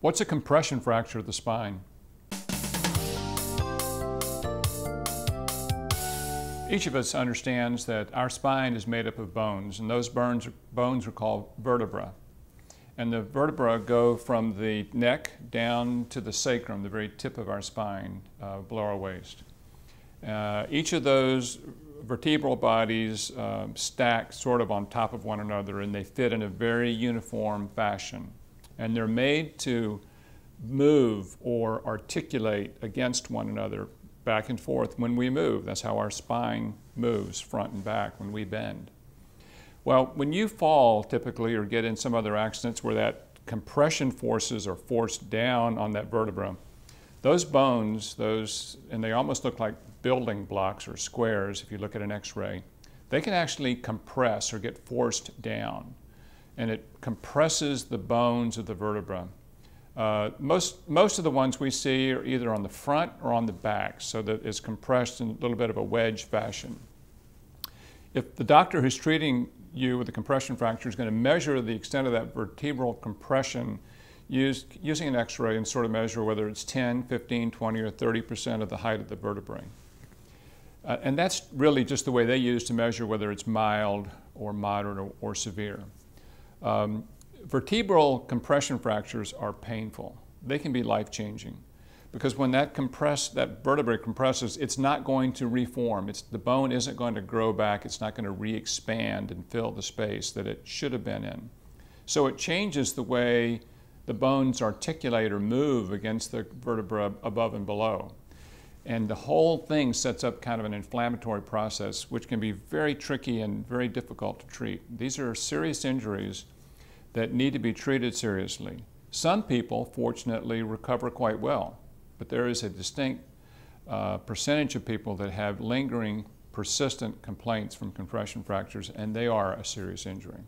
What's a compression fracture of the spine? Each of us understands that our spine is made up of bones, and those bones, bones are called vertebra. And the vertebra go from the neck down to the sacrum, the very tip of our spine, uh, below our waist. Uh, each of those vertebral bodies uh, stack sort of on top of one another, and they fit in a very uniform fashion. And they're made to move or articulate against one another back and forth when we move. That's how our spine moves front and back when we bend. Well, when you fall typically or get in some other accidents where that compression forces are forced down on that vertebra, those bones, those, and they almost look like building blocks or squares if you look at an x-ray, they can actually compress or get forced down. And it compresses the bones of the vertebra. Uh, most, most of the ones we see are either on the front or on the back, so that it's compressed in a little bit of a wedge fashion. If the doctor who's treating you with a compression fracture is going to measure the extent of that vertebral compression used, using an x-ray and sort of measure whether it's 10, 15, 20, or 30% of the height of the vertebrae. Uh, and that's really just the way they use to measure whether it's mild or moderate or, or severe. Um, vertebral compression fractures are painful. They can be life-changing because when that compress, that vertebrae compresses, it's not going to reform. It's, the bone isn't going to grow back. It's not going to re-expand and fill the space that it should have been in. So it changes the way the bones articulate or move against the vertebra above and below. And the whole thing sets up kind of an inflammatory process, which can be very tricky and very difficult to treat. These are serious injuries that need to be treated seriously. Some people, fortunately, recover quite well, but there is a distinct uh, percentage of people that have lingering, persistent complaints from compression fractures, and they are a serious injury.